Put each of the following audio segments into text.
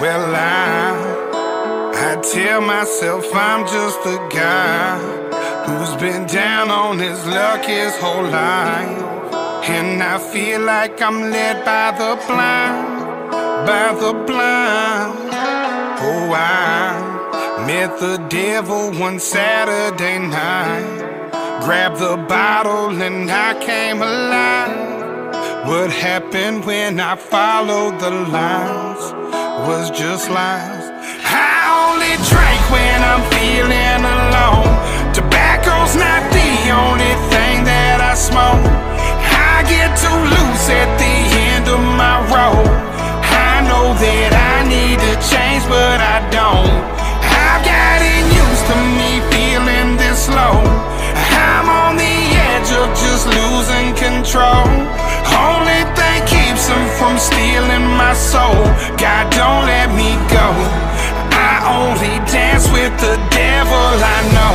Well, I, I tell myself I'm just a guy who's been down on his luck his whole life. And I feel like I'm led by the blind, by the blind. Oh, I met the devil one Saturday night. Grabbed the bottle and I came alive. What happened when I followed the lines was just lies. I only drink when I'm feeling alone. Tobacco's not the only thing that I smoke. I get too loose at the end of my road. I know that I need to change, but I don't. I've gotten used to me feeling this low. I'm on the edge of just losing control. Only thing keeps them from stealing my soul. God, don't let me go. I only dance with the devil I know.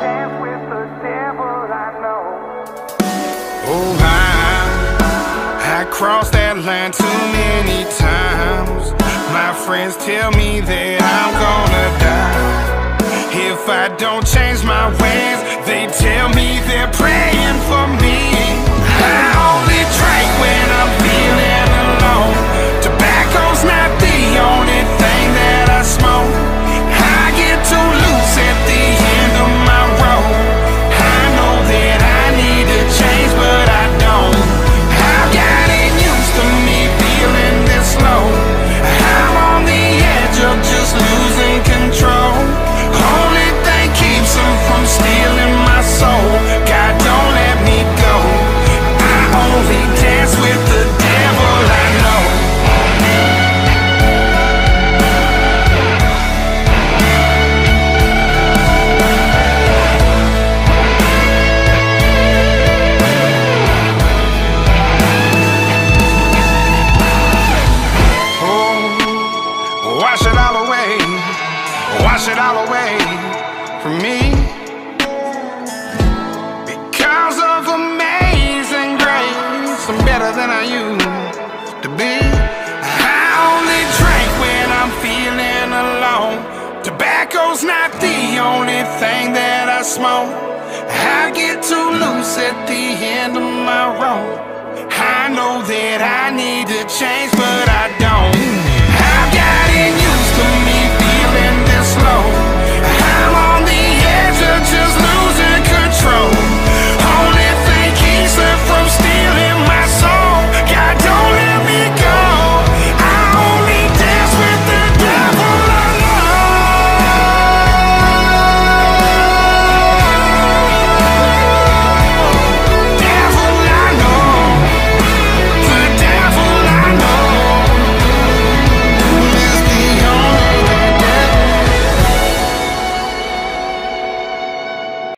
Dance with the devil I know. Oh, I, I crossed that line too many times. My friends tell me that I'm gonna die. If I don't change my ways, they tell me they're praying for me. Wash it all away from me. Because of amazing grace, I'm better than I used to be. I only drink when I'm feeling alone. Tobacco's not the only thing that I smoke. I get too loose at the end of my road. I know that I need to change, but I don't.